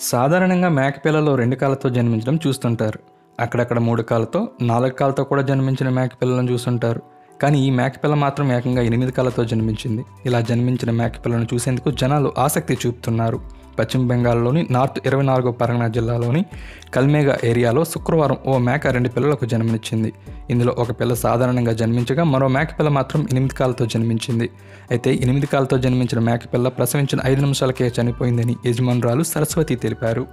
సాధారణంగా మేకపిల్లలు రెండు కాళ్ళతో జన్మించడం చూస్తుంటారు. అక్కడక్కడ మూడు కాళ్ళతో నాలుగు కాళ్ళతో కూడా జన్మించిన మేకపిల్లలను చూస్తుంటారు. కానీ ఈ మేకపిల్ల మాత్రం ఏకంగా ఎనిమిది కాళ్ళతో జన్మించింది. ఇలా జన్మించిన మేకపిల్లను చూసేందుకు జనాలు ఆసక్తి చూపుతున్నారు. పశ్చిమ బెంగాల్లోని నార్త్ ఇరవై నాలుగో పరగణ జిల్లాలోని కల్మేగా ఏరియాలో శుక్రవారం ఓ మేక రెండు పిల్లలకు జన్మనిచ్చింది. ఇందులో ఒక పిల్ల సాధారణంగా జన్మించగా మరో మేకపిల్ల మాత్రం ఎనిమిది కాలతో జన్మించింది. అయితే ఎనిమిది కాలతో జన్మించిన మేకపిల్ల ప్రసవించిన ఐదు నిమిషాలకే చనిపోయిందని యజమానురాలు సరస్వతి తెలిపారు.